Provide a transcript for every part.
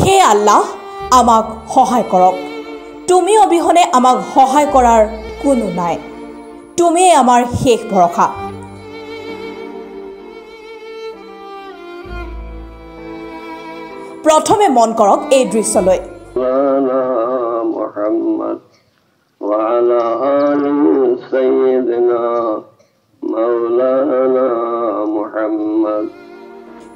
হে আল্লাহ আমাক সহায় কৰক তুমি অবিহনে আমাক সহায় কৰাৰ কোনো নাই তুমিয়েই আমাৰ শেষ ভৰসা প্ৰথমে মন কৰক এই দৃশ্যলৈ مولانا محمد وعلى آل سيدنا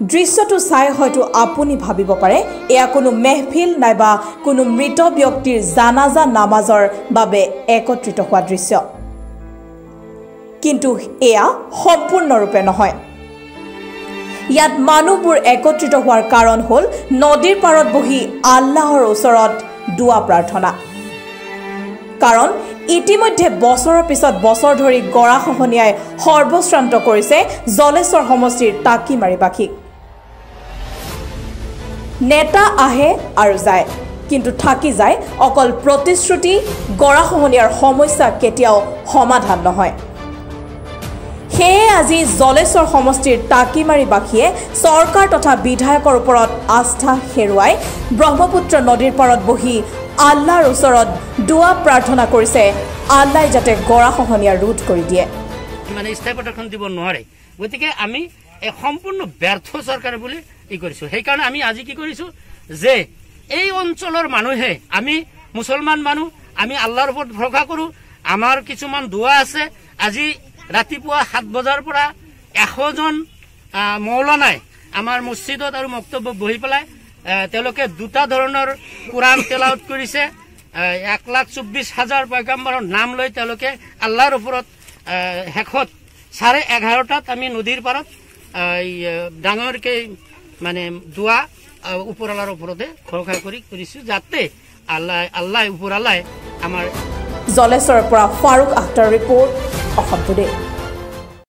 দৃশ্যটো চাই হয়তো আপুনি ভাবিব পাৰে এয়া কোনো মেহফিল নাইবা কোনো মৃত ব্যক্তিৰ জানাজা নামাজৰ বাবে একত্ৰিত হোৱা দৃশ্য। কিন্তু এয়া সম্পূৰ্ণৰূপে নহয়। ইয়াত মানুহবোৰ একত্ৰিত হোৱাৰ কাৰণ হ'ল নদীৰ পাৰত বহি আল্লাহৰ ওচৰত দোৱা প্ৰাৰ্থনা। কাৰণ ইতিমধ্যে বছৰৰ পিছত বছৰ ধৰি গৰাখহনীয়াই সৰ্বশ্ৰান্ত কৰিছে জলেশ্বৰ সমষ্টিৰ টাকিমাৰীবাসীক নেতা আহে আৰু যায়। কিন্তু থাকি যায় অকল প্ৰতিশ্ৰুতি গৰাখহনীয়াৰ সমস্যা কেতিয়াও সমাধান নহয়। সেয়ে আজি জলেশ্বৰ সমষ্টিৰ টাকিমাৰীবাসীয়ে চৰকাৰ তথা বিধায়কৰ ওপৰত আস্থা হেৰুৱাই ব্ৰহ্মপুত্ৰ নদীৰ পাৰত বহি আল্লাৰ ওচৰত দোৱা প্ৰাৰ্থনা কৰিছে। আল্লাই যাতে গৰাখহনীয়া ৰোধ কৰি দিয়ে। মানে স্থায়ী প্ৰদৰ্শন দিব নোৱাৰে। গতিকে আমি সম্পূৰ্ণ ব্যৰ্থ চৰকাৰ বুলি ই কৰিছো। সেইকাৰণে আমি আজি কি কৰিছো যে এই অঞ্চলৰ মানুহে আমি মুছলমান মানুহ আমি আল্লাহৰ ওপৰত ভৰসা কৰো। আমাৰ কিছুমান দোৱা আছে। আজি ৰাতিপুৱা সাত বজাৰ পৰা এশজন মৌলানাই আমাৰ মছজিদত আৰু মক্তব্য বহি পেলাই তেওঁলোকে দুটা ধৰণৰ কোৰাণ তেলাউট কৰিছে। এক লাখ চৌব্বিছ হাজাৰ পয়গাম্বৰৰ নাম লৈ তেওঁলোকে আল্লাহৰ ওপৰত শেষত চাৰে এঘাৰটাত আমি নদীৰ পাৰত ডাঙৰকৈ মানে দোয়া উপর ওপৰৱালাৰ ওপৰতে ভৰসা কৰি কৰিছোঁ যাতে আল্লাহ আল্লাহ ওপৰৱালাই আমাৰ জলেশ্বৰৰ পৰা ফাৰুক আখতাৰ ৰিপৰ্ট অসম টুডে